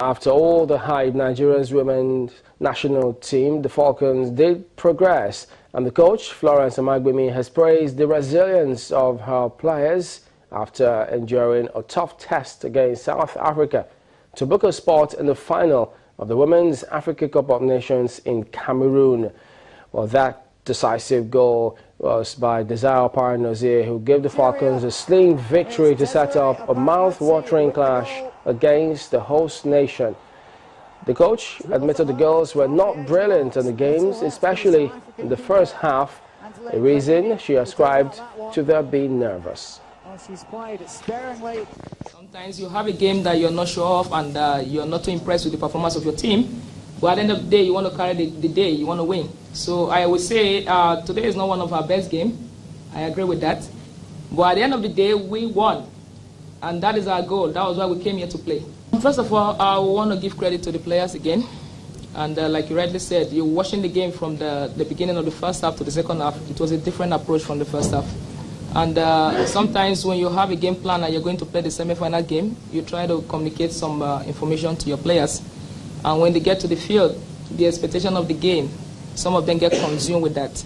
After all the hype, Nigeria's women's national team, the Falcons, did progress. And the coach, Florence Omagbemi, has praised the resilience of her players after enduring a tough test against South Africa to book a spot in the final of the Women's Africa Cup of Nations in Cameroon. Well, that decisive goal was by Desire Oparanozie, who gave the Falcons a slim victory to set up a mouth-watering clash against the host nation. The coach admitted the girls were not brilliant in the games, especially in the first half, a reason she ascribed to their being nervous. Sometimes you have a game that you're not sure of and uh, you're not too impressed with the performance of your team. But at the end of the day, you want to carry the, the day, you want to win. So I would say uh, today is not one of our best games. I agree with that. But at the end of the day, we won. And that is our goal. That was why we came here to play. First of all, I want to give credit to the players again. And uh, like you rightly said, you're watching the game from the, the beginning of the first half to the second half. It was a different approach from the first half. And uh, sometimes when you have a game plan and you're going to play the semi-final game, you try to communicate some uh, information to your players. And when they get to the field, the expectation of the game, some of them get consumed with that.